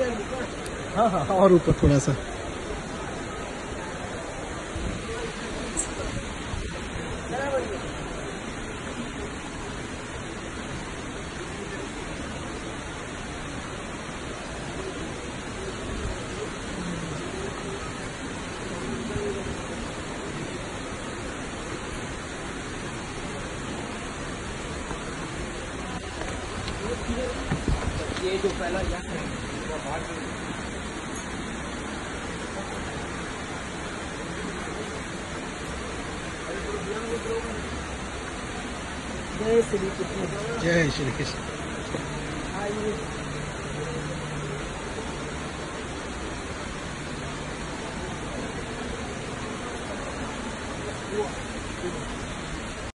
हाँ हाँ और ऊपर थोड़ा सा। ये जो पहला यहाँ जय श्री कृष्ण जय श्री कृष्ण आइए Thank you.